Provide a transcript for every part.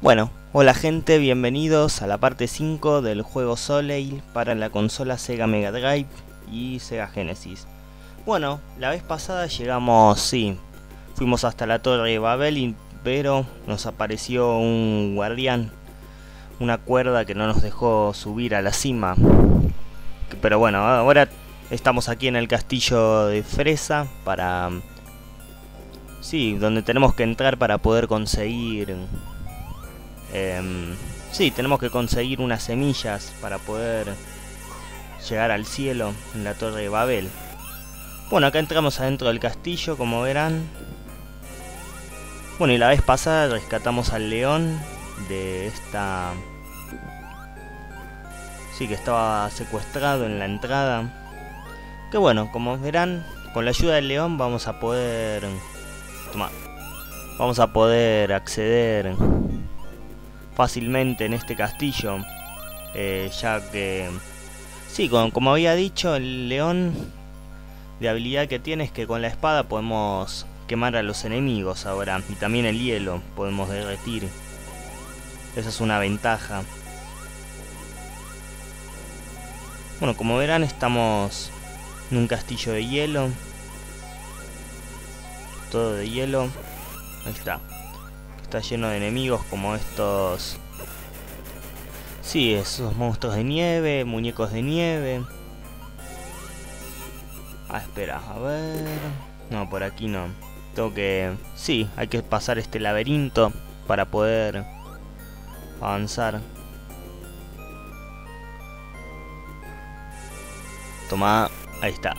Bueno, hola gente, bienvenidos a la parte 5 del juego Soleil para la consola Sega Mega Drive y Sega Genesis. Bueno, la vez pasada llegamos, sí, fuimos hasta la torre de Babel, pero nos apareció un guardián, una cuerda que no nos dejó subir a la cima. Pero bueno, ahora estamos aquí en el castillo de Fresa para... Sí, donde tenemos que entrar para poder conseguir eh, sí, tenemos que conseguir unas semillas para poder llegar al cielo en la torre de Babel. Bueno, acá entramos adentro del castillo, como verán. Bueno, y la vez pasada rescatamos al león de esta... Sí, que estaba secuestrado en la entrada. Que bueno, como verán, con la ayuda del león vamos a poder... Toma. Vamos a poder acceder fácilmente en este castillo. Eh, ya que... Sí, como había dicho, el león de habilidad que tiene es que con la espada podemos quemar a los enemigos ahora. Y también el hielo podemos derretir. Esa es una ventaja. Bueno, como verán estamos en un castillo de hielo. Todo de hielo. Ahí está. Está lleno de enemigos como estos... Sí, esos monstruos de nieve, muñecos de nieve. Ah, espera, a ver... No, por aquí no. Tengo que... Sí, hay que pasar este laberinto para poder avanzar. Toma, ahí está.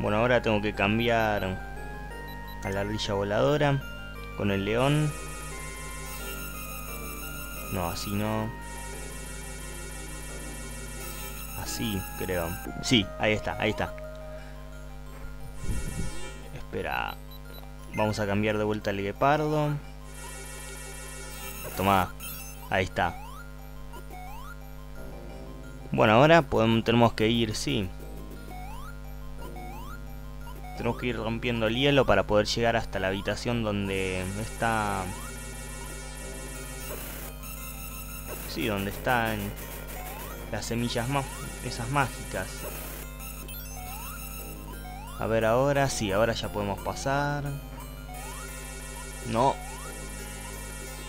Bueno, ahora tengo que cambiar a la ardilla voladora con el león. No, así no. Así, creo. Sí, ahí está, ahí está. Espera. Vamos a cambiar de vuelta al guepardo. Toma. Ahí está. Bueno, ahora podemos, tenemos que ir, sí. Tenemos que ir rompiendo el hielo para poder llegar hasta la habitación donde está... Sí, donde están las semillas más... esas mágicas. A ver ahora, sí, ahora ya podemos pasar. No.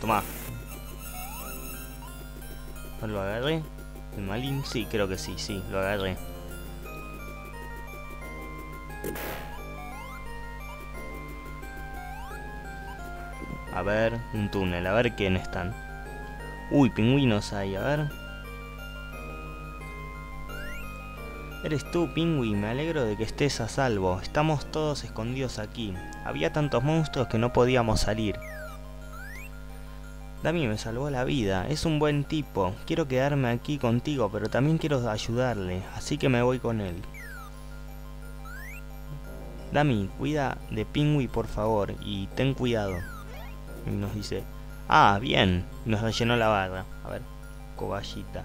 Toma. ¿Lo agarré? ¿El malín? Sí, creo que sí, sí, lo agarré. A ver, un túnel, a ver quién están. Uy, pingüinos hay, a ver. Eres tú, pingüi, me alegro de que estés a salvo. Estamos todos escondidos aquí. Había tantos monstruos que no podíamos salir. Dami me salvó la vida, es un buen tipo. Quiero quedarme aquí contigo, pero también quiero ayudarle, así que me voy con él. Dami, cuida de Pingüi por favor, y ten cuidado. Y nos dice, ah, bien, nos rellenó la barra. A ver, coballita.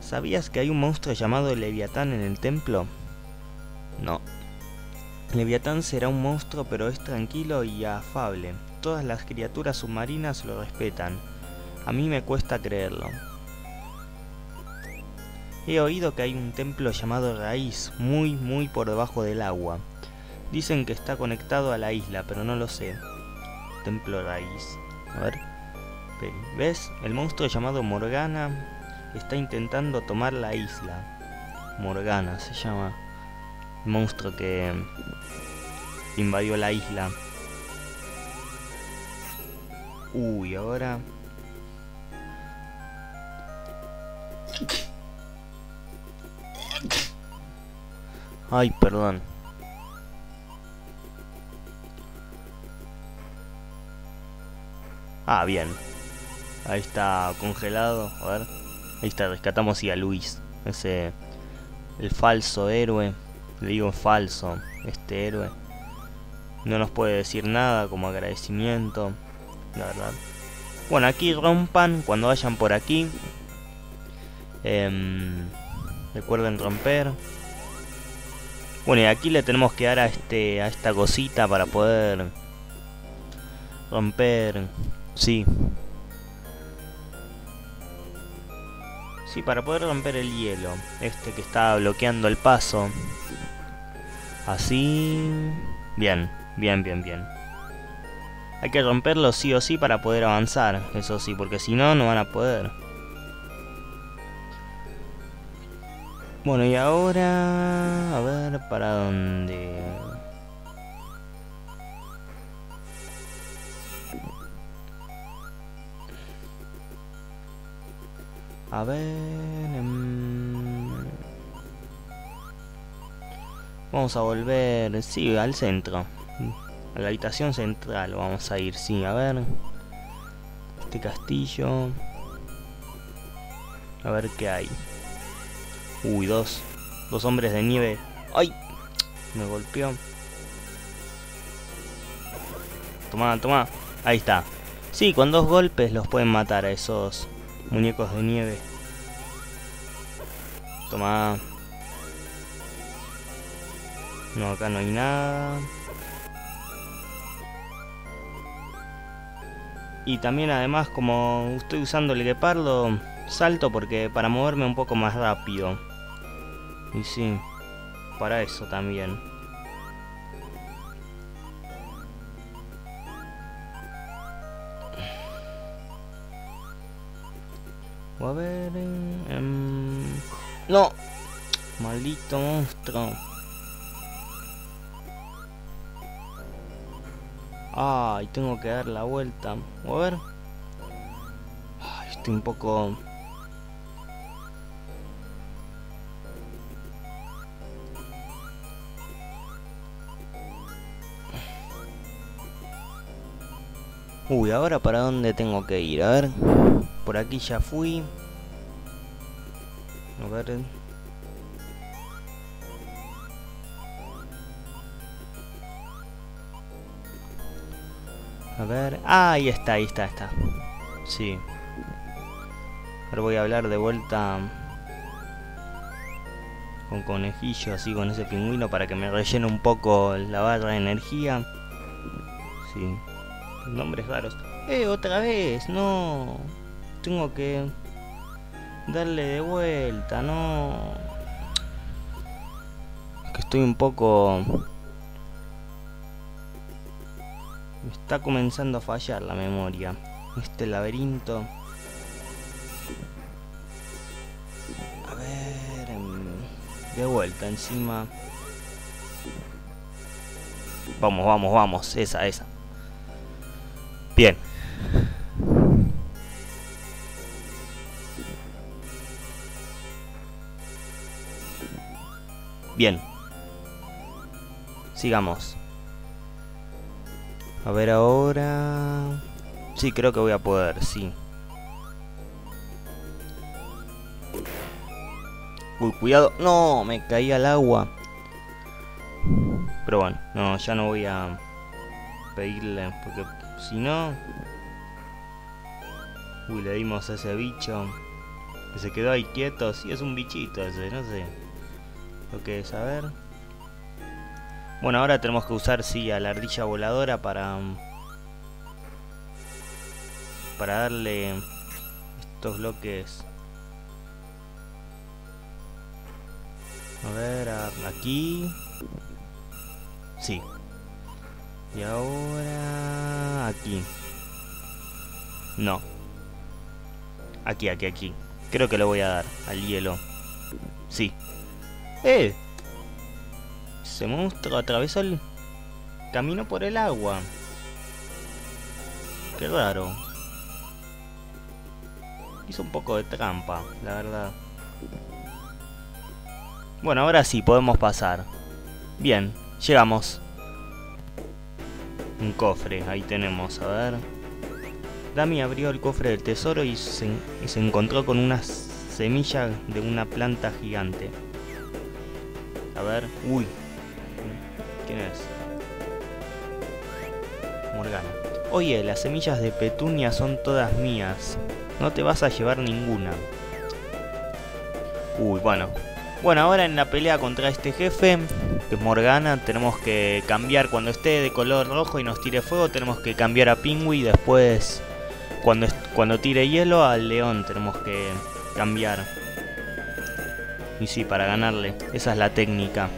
¿Sabías que hay un monstruo llamado Leviatán en el templo? No. Leviatán será un monstruo pero es tranquilo y afable. Todas las criaturas submarinas lo respetan. A mí me cuesta creerlo. He oído que hay un templo llamado Raíz, muy muy por debajo del agua. Dicen que está conectado a la isla, pero no lo sé templo raíz. A ver. ¿Ves? El monstruo llamado Morgana está intentando tomar la isla. Morgana se llama. El monstruo que invadió la isla. Uy, ahora... Ay, perdón. Ah, bien. Ahí está congelado. A ver. Ahí está, rescatamos y a Luis. Ese. El falso héroe. Le digo falso. Este héroe. No nos puede decir nada como agradecimiento. La verdad. Bueno, aquí rompan cuando vayan por aquí. Em, recuerden romper. Bueno, y aquí le tenemos que dar a este a esta cosita para poder romper... Sí. Sí, para poder romper el hielo. Este que está bloqueando el paso. Así... Bien, bien, bien, bien. Hay que romperlo sí o sí para poder avanzar. Eso sí, porque si no, no van a poder. Bueno, y ahora... A ver, ¿para dónde? A ver... Vamos a volver... Sí, al centro. A la habitación central vamos a ir, sí, a ver. Este castillo. A ver qué hay. Uy, dos. Dos hombres de nieve. ¡Ay! Me golpeó. Toma, toma. Ahí está. Sí, con dos golpes los pueden matar a esos muñecos de nieve. Toma. No, acá no hay nada. Y también además como estoy usando el guepardo, salto porque para moverme un poco más rápido. Y sí, para eso también. a ver... no. Maldito monstruo. Ay, tengo que dar la vuelta. A ver. Ay, estoy un poco Uy, ahora para dónde tengo que ir, a ver. Por aquí ya fui. A ver. A ver. Ah, ahí está, ahí está, está. Sí. Ahora voy a hablar de vuelta con conejillo, así con ese pingüino para que me rellene un poco la barra de energía. Sí. Nombres raros. ¡Eh, otra vez! No. Tengo que darle de vuelta, no. que estoy un poco... Me está comenzando a fallar la memoria. Este laberinto. A ver... Em, de vuelta encima. Vamos, vamos, vamos. Esa, esa. Bien. Bien. Sigamos. A ver ahora... Sí, creo que voy a poder, sí. Uy, cuidado. No, me caí al agua. Pero bueno, no, ya no voy a pedirle porque si no... Uy, le dimos a ese bicho. Que se quedó ahí quieto. Sí, es un bichito ese, no sé. Lo que es, a ver. Bueno, ahora tenemos que usar, sí, a la ardilla voladora para... Para darle estos bloques... A ver, aquí... Sí, y ahora... Aquí. No. Aquí, aquí, aquí. Creo que lo voy a dar al hielo. Sí. ¡Eh! Ese monstruo atravesó el camino por el agua. Qué raro. Hizo un poco de trampa, la verdad. Bueno, ahora sí, podemos pasar. Bien, llegamos. Un cofre, ahí tenemos, a ver. Dami abrió el cofre del tesoro y se, encontró con una semilla de una planta gigante. A ver, uy. ¿Quién es? Morgana. Oye, las semillas de petunia son todas mías. No te vas a llevar ninguna. Uy, bueno. Bueno, ahora en la pelea contra este jefe, que es Morgana, tenemos que cambiar cuando esté de color rojo y nos tire fuego, tenemos que cambiar a Pingui y después cuando, cuando tire hielo al león tenemos que cambiar. Y sí, para ganarle, esa es la técnica.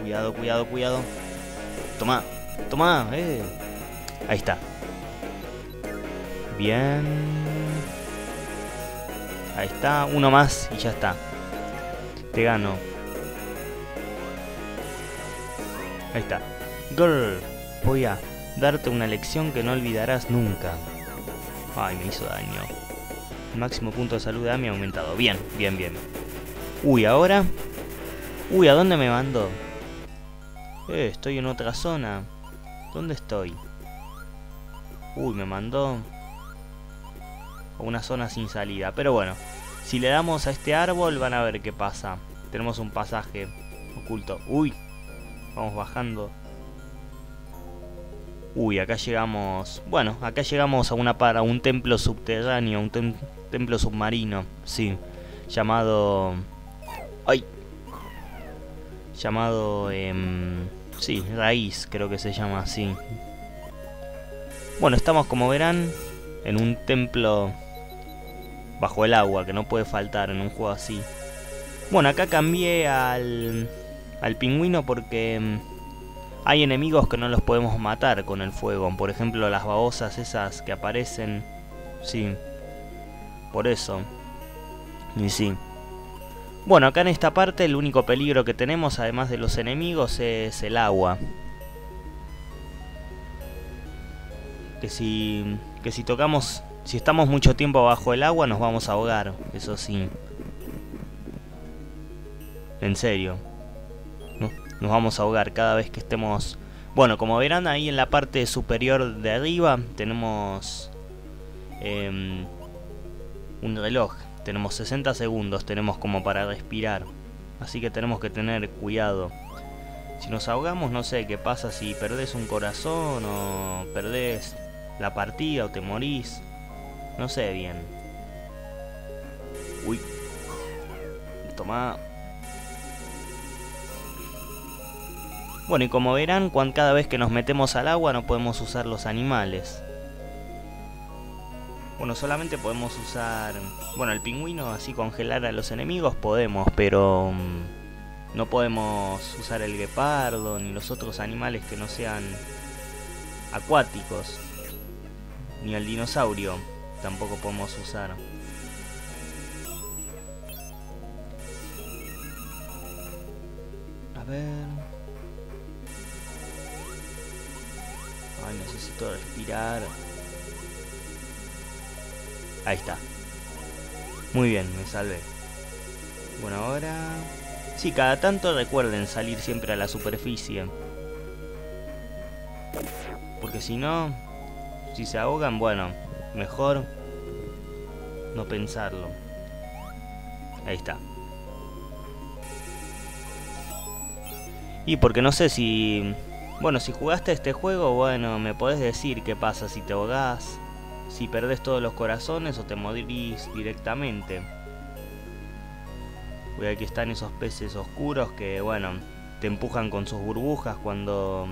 Cuidado, cuidado, cuidado. Toma, toma, eh. Ahí está. Bien. Ahí está, uno más y ya está. Te gano. Ahí está. Girl, voy a darte una lección que no olvidarás nunca. Ay, me hizo daño. El máximo punto de salud de Ami ha aumentado. Bien, bien, bien. Uy, ahora. Uy, ¿a dónde me mandó? Eh, estoy en otra zona. ¿Dónde estoy? Uy, me mandó a una zona sin salida. Pero bueno, si le damos a este árbol van a ver qué pasa. Tenemos un pasaje oculto. Uy, vamos bajando. Uy, acá llegamos... Bueno, acá llegamos a una para un templo subterráneo, un templo submarino, sí, llamado... ¡Ay! Llamado... Eh, sí, Raíz, creo que se llama así. Bueno, estamos como verán en un templo bajo el agua, que no puede faltar en un juego así. Bueno, acá cambié al, al pingüino porque mm, hay enemigos que no los podemos matar con el fuego. Por ejemplo, las babosas esas que aparecen. Sí, por eso. Y sí. Bueno, acá en esta parte el único peligro que tenemos, además de los enemigos, es el agua. Que si, que si tocamos si estamos mucho tiempo bajo el agua nos vamos a ahogar, eso sí. En serio. Nos vamos a ahogar cada vez que estemos... Bueno, como verán ahí en la parte superior de arriba tenemos em, un reloj. Tenemos 60 segundos, tenemos como para respirar. Así que tenemos que tener cuidado. Si nos ahogamos, no sé qué pasa si perdés un corazón o perdés la partida o te morís. No sé bien. Uy. Toma. Bueno, y como verán, cada vez que nos metemos al agua no podemos usar los animales. Bueno, solamente podemos usar... Bueno, el pingüino, así congelar a los enemigos podemos, pero... Mm, no podemos usar el guepardo ni los otros animales que no sean acuáticos. Ni el dinosaurio tampoco podemos usar. A ver. Respirar. Ahí está. Muy bien, me salvé. Bueno, ahora... Sí, cada tanto recuerden salir siempre a la superficie. Porque si no, si se ahogan, bueno, Mejor no pensarlo. Ahí está. Y porque no sé si... Bueno, si jugaste este juego, bueno, me podés decir qué pasa si te ahogás, si perdés todos los corazones o te morís directamente. Voy aquí están esos peces oscuros que, bueno, te empujan con sus burbujas cuando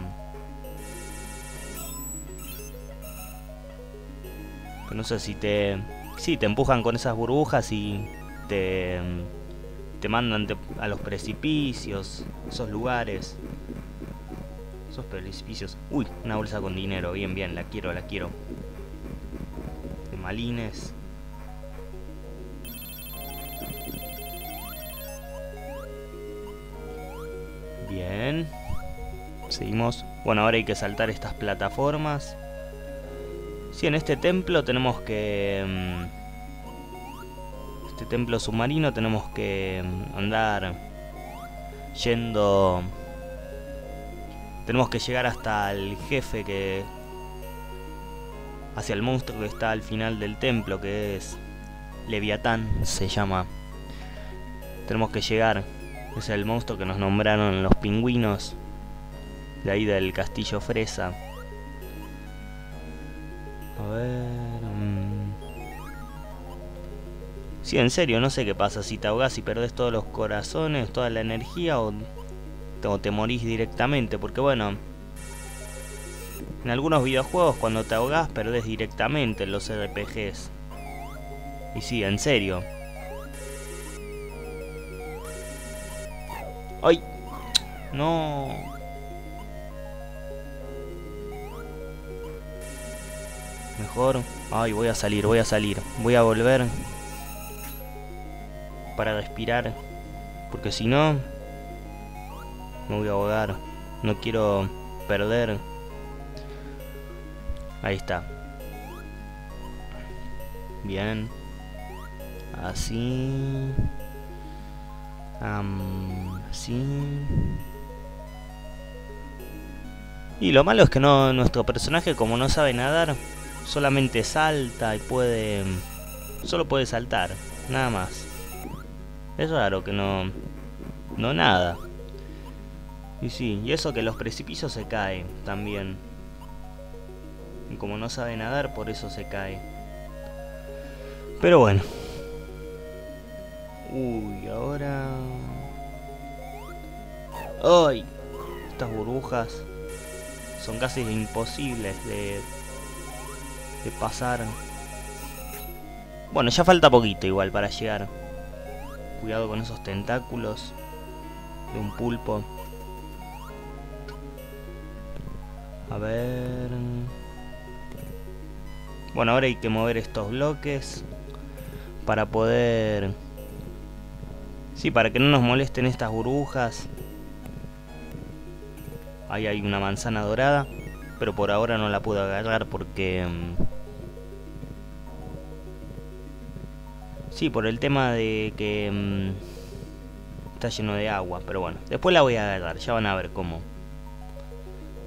no sé si te... Sí, te empujan con esas burbujas y te, te mandan a los precipicios, esos lugares. Esos precipicios. Uy, una bolsa con dinero, bien, bien, la quiero, la quiero. De malines. Bien. Seguimos. Bueno, ahora hay que saltar estas plataformas. Sí, en este templo tenemos que... Mm, este templo submarino tenemos que mm, andar yendo... Tenemos que llegar hasta el jefe que... Hacia el monstruo que está al final del templo, que es... Leviatán se llama. Tenemos que llegar. Es el monstruo que nos nombraron los pingüinos. De ahí del castillo Fresa. A ver... Mm. Sí, en serio, no sé qué pasa si te ahogas y perdés todos los corazones, toda la energía o, o te morís directamente. Porque bueno, en algunos videojuegos cuando te ahogas perdés directamente en los RPGs. Y sí, en serio. ¡Ay! No. Mejor. Ay, voy a salir, voy a salir. Voy a volver. Para respirar. Porque si no... Me voy a ahogar. No quiero perder. Ahí está. Bien. Así. así. Y lo malo es que no nuestro personaje como no sabe nadar, solamente salta y puede solo puede saltar, nada más. Es raro que no no nada. Y sí, y eso que los precipicios se caen también. Y como no sabe nadar, por eso se cae. Pero bueno. Uy, ahora... ¡Ay! Estas burbujas son casi imposibles de, de pasar. Bueno, ya falta poquito igual para llegar. Cuidado con esos tentáculos de un pulpo. A ver... Bueno, ahora hay que mover estos bloques para poder... Sí, para que no nos molesten estas burbujas. Ahí hay una manzana dorada, pero por ahora no la puedo agarrar porque... Mm, sí, por el tema de que mm, está lleno de agua, pero bueno, después la voy a agarrar, ya van a ver cómo.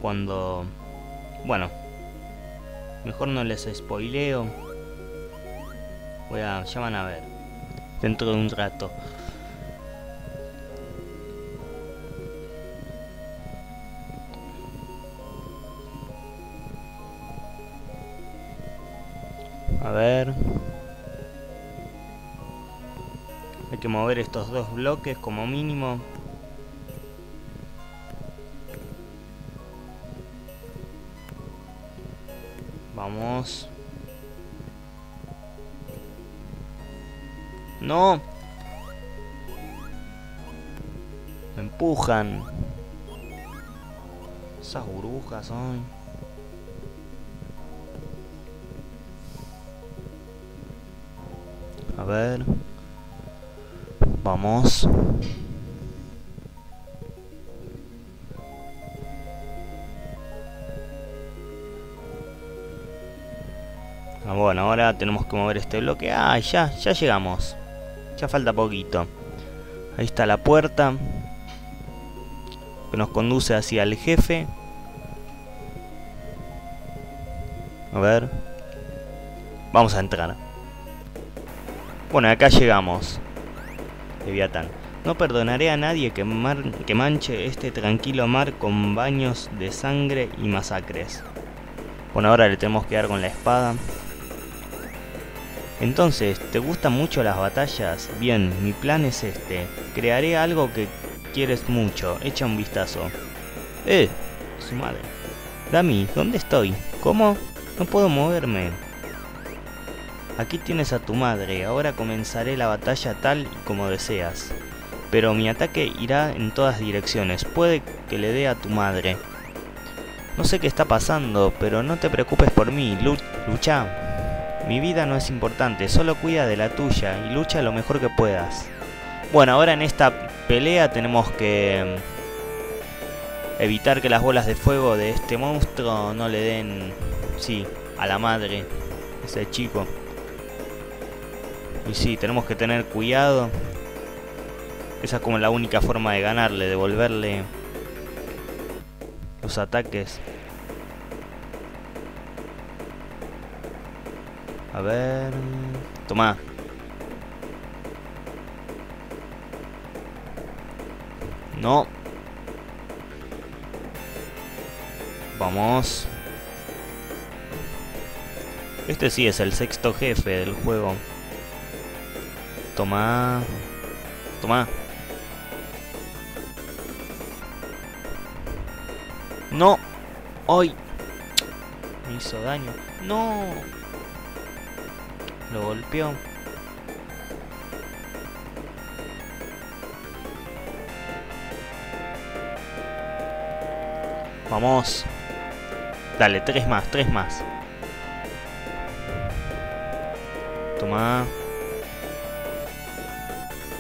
Cuando... Bueno, mejor no les spoileo. Voy a... ya van a ver. Dentro de un rato. A ver. Hay que mover estos dos bloques como mínimo. Vamos. No. Me empujan. Esas burbujas son... A ver. Vamos. Bueno, ahora tenemos que mover este bloque. Ah, ya, ya llegamos. Ya falta poquito. Ahí está la puerta. Que nos conduce hacia el jefe. A ver. Vamos a entrar. Bueno, acá llegamos. Leviatán. No perdonaré a nadie que, que manche este tranquilo mar con baños de sangre y masacres. Bueno, ahora le tenemos que dar con la espada. Entonces, ¿te gustan mucho las batallas? Bien, mi plan es este. Crearé algo que quieres mucho. Echa un vistazo. ¡Eh! Su madre. Dami, ¿dónde estoy? ¿Cómo? No puedo moverme. Aquí tienes a tu madre. Ahora comenzaré la batalla tal y como deseas. Pero mi ataque irá en todas direcciones. Puede que le dé a tu madre. No sé qué está pasando, pero no te preocupes por mí. lucha. Mi vida no es importante, solo cuida de la tuya y lucha lo mejor que puedas. Bueno, ahora en esta pelea tenemos que mm, evitar que las bolas de fuego de este monstruo no le den, sí, a la madre, ese chico. Y sí, tenemos que tener cuidado. Esa es como la única forma de ganarle, devolverle los ataques. A ver... Toma. No. Vamos. Este sí es el sexto jefe del juego. Toma. Toma. No. ¡Ay! Me hizo daño. ¡No! Lo golpeó. Vamos. Dale, tres más, tres más. Toma.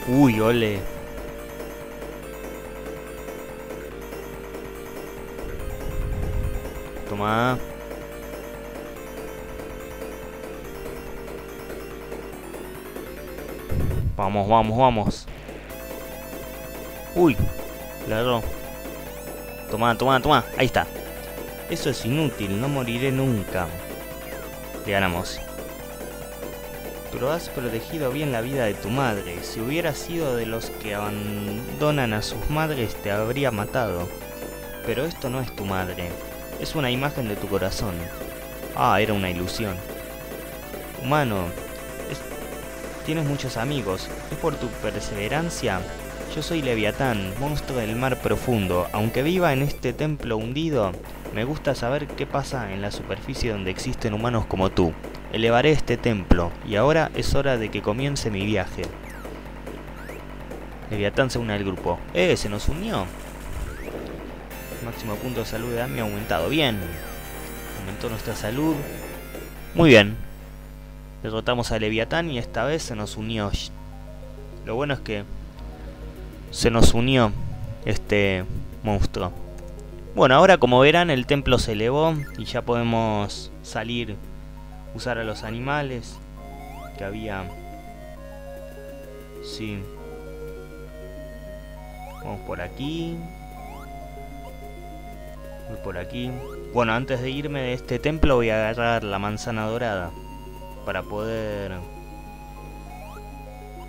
Uy, ole. Toma. Vamos, vamos, vamos. Uy, la agarró. Toma, toma, toma. Ahí está. Eso es inútil, no moriré nunca. Le ganamos. Pero has protegido bien la vida de tu madre. Si hubieras sido de los que abandonan a sus madres, te habría matado. Pero esto no es tu madre. Es una imagen de tu corazón. Ah, era una ilusión. Humano, tienes muchos amigos. ¿Es por tu perseverancia? Yo soy Leviatán, monstruo del mar profundo. Aunque viva en este templo hundido, me gusta saber qué pasa en la superficie donde existen humanos como tú. Elevaré este templo, y ahora es hora de que comience mi viaje. Leviatán se une al grupo. ¡Eh! Se nos unió. Máximo punto de salud de Ami aumentado. Bien. Aumentó nuestra salud. Muy bien. Derrotamos a Leviatán y esta vez se nos unió. Lo bueno es que se nos unió este monstruo. Bueno, ahora como verán el templo se elevó y ya podemos salir, usar a los animales que había. Sí. Vamos por aquí. Voy por aquí. Bueno, antes de irme de este templo voy a agarrar la manzana dorada para poder...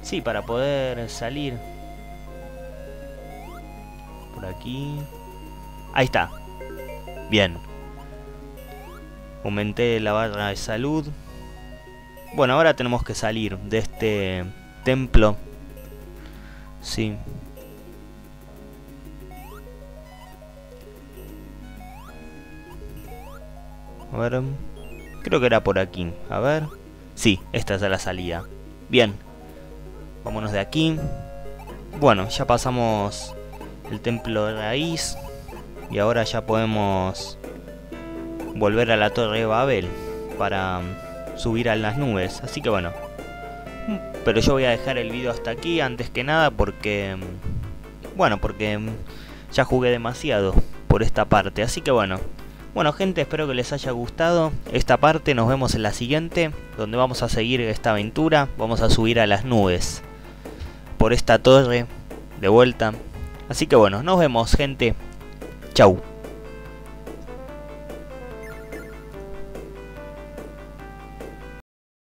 Sí, para poder salir aquí. Ahí está. Bien. Aumenté la barra de salud. Bueno, ahora tenemos que salir de este templo. Sí. A ver. Creo que era por aquí. A ver. Sí, esta es la salida. Bien. Vámonos de aquí. Bueno, ya pasamos el templo de raíz y ahora ya podemos volver a la torre de Babel para subir a las nubes así que bueno pero yo voy a dejar el video hasta aquí antes que nada porque bueno porque ya jugué demasiado por esta parte así que bueno bueno gente espero que les haya gustado esta parte nos vemos en la siguiente donde vamos a seguir esta aventura vamos a subir a las nubes por esta torre de vuelta Así que bueno, nos vemos gente. Chau.